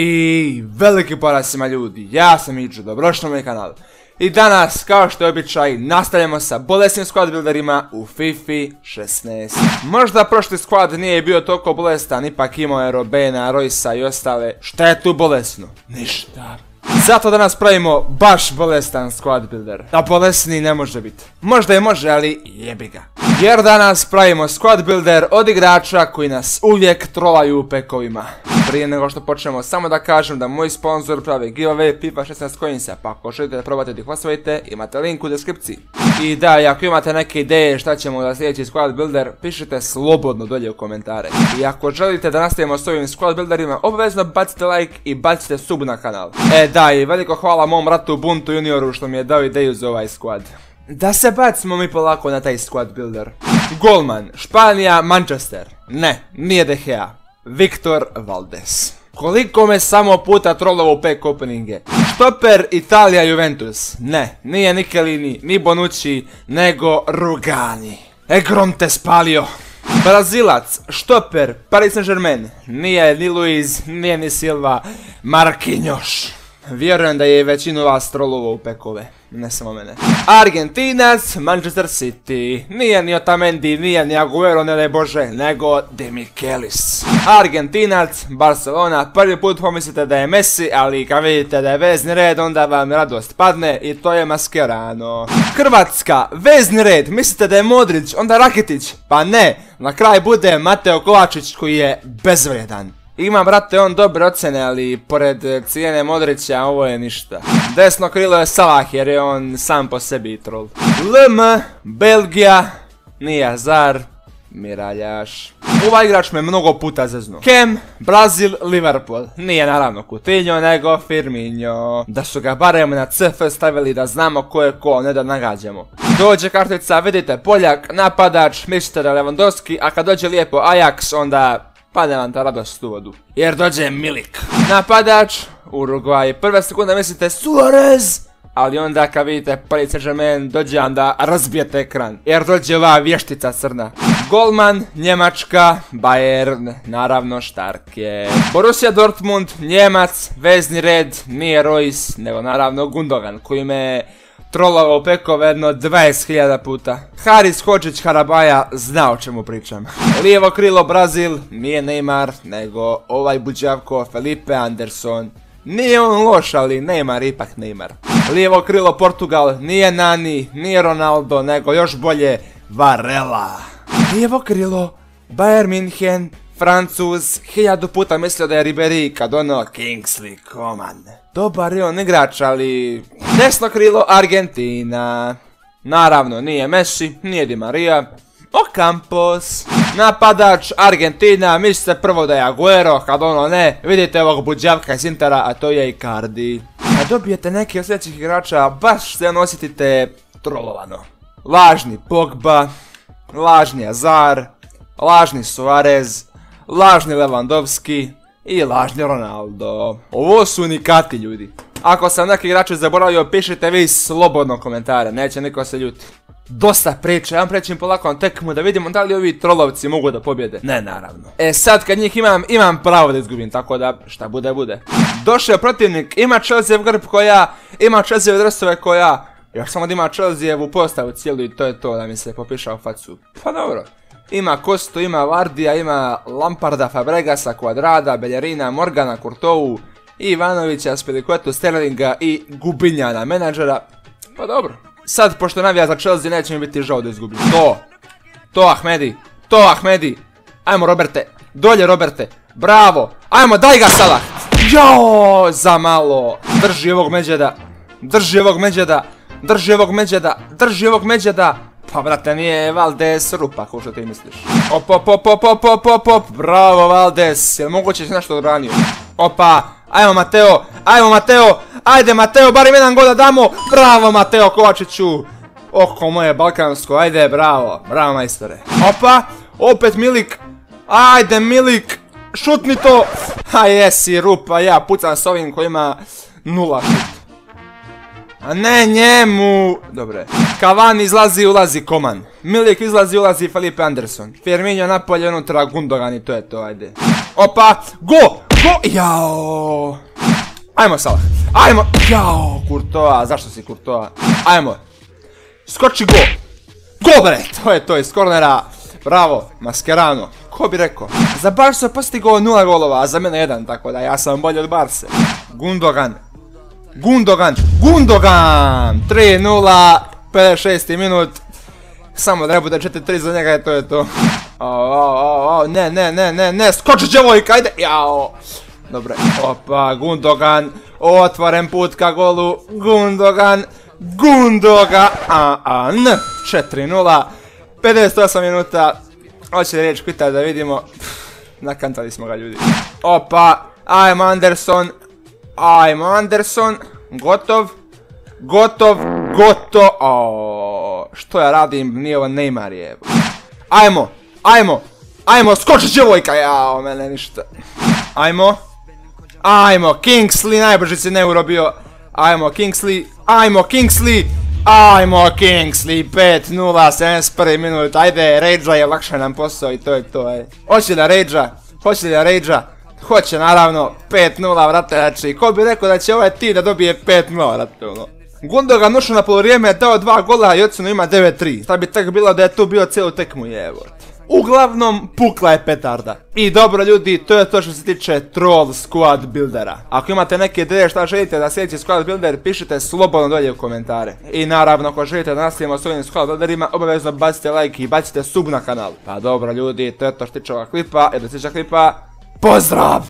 I veliki poraz svima ljudi, ja sam Iđo, dobrošli na moj kanal. I danas, kao što je običaj, nastavljamo sa bolesnim squad builderima u FIFA 16. Možda prošli squad nije bio toliko bolestan, ipak imao je Robena, Roysa i ostale. Šta je tu bolesno? Ništa. Zato danas pravimo baš bolestan squad builder. A bolesni ne može biti. Možda je može, ali jebi ga. Jer danas pravimo squad builder od igrača koji nas uvijek trolaju u pekovima. Prije nego što počnemo, samo da kažem da moj sponsor pravi giveaway FIFA 16 coinsa, pa ako želite da probate da ih osvojite, imate link u deskripciji. I da, ako imate neke ideje šta ćemo za sljedeći squad builder, pišite slobodno dolje u komentare. I ako želite da nastavimo s ovim squad builderima, obavezno bacite like i bacite sub na kanal. E da, i veliko hvala mom ratu Buntu junioru što mi je dao ideju za ovaj squad. Da se bacimo mi polako na taj squad builder. Golman, Španija, Manchester. Ne, nije De. Viktor Valdes. Koliko me samo puta trolovo u pack openinge. Štoper Italija Juventus. Ne, nije Nikelini, ni Bonucci, nego Rugani. Egrom te spalio. Brazilac, štoper, Paris Saint Germain. Nije ni Luiz, nije ni Silva, Marquinhos. Vjerujem da je većinu vas trolovo u pekove, ne samo mene. Argentinac, Manchester City. Nije ni Otamendi, nije ni Aguero, ne daj Bože, nego Demichelis. Argentinac, Barcelona. Prvi put pomislite da je Messi, ali kad vidite da je vezni red, onda vam radost padne i to je Mascherano. Hrvatska, vezni red. Mislite da je Modrić, onda Rakitić. Pa ne, na kraj bude Mateo Kovačić koji je bezvrijedan. Ima, brate, on dobre ocene, ali pored e, cijene Modrića ovo je ništa. Desno krilo je Salah jer je on sam po sebi troll. LM, Belgija, nije Azar, Miraljaš. Ovaj igrač me mnogo puta zeznu. Kem, Brazil, Liverpool. Nije naravno Coutinho, nego Firmino. Da su ga barem na CF stavili da znamo ko je ko, ne da nagađamo. Dođe kartica, vidite, Poljak, napadač, da Lewandowski, a kad dođe lijepo Ajax, onda Padne vam ta radost u vodu. Jer dođe Milik. Napadač, Uruguay. Prve sekunde mislite Suarez. Ali onda kad vidite prvi Saint dođe onda razbijete ekran. Jer dođe ova vještica crna. Golman, Njemačka, Bayern, naravno Štarke. Borussia Dortmund, Njemac, vezni red, nije Royce, nego naravno Gundogan koji me trolovao pekove jedno 20.000 puta. Haris Hođić Harabaja zna o čemu pričam. Lijevo krilo Brazil, nije Neymar, nego ovaj buđavko Felipe Anderson. Nije on loš, ali Neymar ipak Neymar. Lijevo krilo Portugal, nije Nani, nije Ronaldo, nego još bolje Varela. Lijevo krilo Bayern München, Francuz, hiljadu puta mislio da je Ribery kad ono Kingsley Coman. Dobar je on igrač, ali desno krilo Argentina. Naravno, nije Messi, nije Di Maria. Ocampos. Napadač Argentina, mislite prvo da je Aguero, kad ono ne, vidite ovog buđavka iz Intera, a to je Icardi. Kad dobijete neki od sljedećih igrača, baš se nositite trolovano. Lažni Pogba, lažni Azar, lažni Suarez, lažni Lewandowski i lažni Ronaldo. Ovo su unikati ljudi. Ako sam neki igrače zaboravio, pišite vi slobodno komentare, neće niko se ljuti. Dosta priče, ja prećem polako na tekmu da vidimo da li ovi trolovci mogu da pobjede. Ne, naravno. E sad kad njih imam, imam pravo da izgubim, tako da šta bude, bude. Došao je protivnik, ima Chelsea grb koja, ima Chelsea dresove koja, još samo da ima Chelsea postavu cijelu i to je to da mi se popiša u facu. Pa dobro. Ima Kostu, ima Vardija, ima Lamparda, Fabregasa, Quadrada, Beljerina, Morgana, Kurtovu, Ivanovića, Spilikuetu, Sterlinga i Gubinjana, menadžera. Pa dobro. Sad, pošto navija za Chelsea, neće mi biti žao da izgubim. To! To Ahmedi! To Ahmedi! Ajmo Roberte! Dolje Roberte! Bravo! Ajmo, daj ga Salah! Jo, za malo! Drži ovog međeda! Drži ovog međeda! Drži ovog međeda! Drži ovog međeda! Pa brate, nije Valdes rupa, ko što ti misliš. Op, op, op, op, op, op, op, op, bravo Valdes, jel moguće si nešto odbranio? Opa, ajmo Mateo, ajmo Mateo, ajde Mateo, barim jedan gol da damo, bravo Mateo Kovačiću. Oko moje balkansko, ajde, bravo, bravo majstore. Opa, opet Milik, ajde Milik, šutni to. A jesi, rupa, ja pucam s ovim koji ima nula šut. A ne njemu! Dobre. Cavani izlazi, ulazi Koman. Milik izlazi, ulazi Felipe Anderson. Firmino napolje unutra Gundogan i to je to, ajde. Opa! Go! Go, jao. Ajmo Salah, ajmo, jao, Kurtoa, zašto si Kurtoa? Ajmo, skoči go. Go bre, to je to iz kornera. Bravo, Mascherano. Ko bi rekao? Za Barsu je postigao nula golova, a za mene jedan, tako da ja sam bolji od Barse. Gundogan. Gundogan. Gundogan! 3-0, 56. minut. Samo da ne bude 4-3 za njega i to je to. O, o, o, ne, ne, ne, ne, ne, skoči djevojka, ajde, jao. Dobre, opa, Gundogan, otvaren put ka golu, Gundogan, Gundogan, a, a, n, 4-0, 58 minuta, hoće riječ kvita da vidimo, nakantali smo ga ljudi. Opa, ajmo Anderson, ajmo Anderson, gotov, gotov, gotov, o, što ja radim, nije ovo Neymar je. Ajmo, ajmo, ajmo, skoči djevojka, jao, mene ništa. Ajmo, ajmo, Kingsley, najbrži si ne urobio. Ajmo, Kingsley, ajmo, Kingsley, ajmo, Kingsley, 5-0, 71 minut, ajde, Rage je lakše nam posao i to je to, aj. Hoće da Rage, hoće da Rage, hoće naravno, 5-0, vrate, znači, ko bi rekao da će ovaj ti da dobije 5-0, vrate, ono. Gundogan ušao na polovrijeme, dao dva gola i ocjenu ima 9-3. Šta bi tek bilo da je tu bio cijelu tekmu, jevo. Uglavnom, pukla je petarda. I dobro ljudi, to je to što se tiče Troll Squad Buildera. Ako imate neke ideje šta želite da sljedeći Squad Builder, pišite slobodno dolje u komentare. I naravno, ako želite da nastavimo s ovim Squad Builderima, obavezno bacite like i bacite sub na kanal. Pa dobro ljudi, to je to što se tiče ovog klipa, i do sljedećeg klipa, Pozdraw!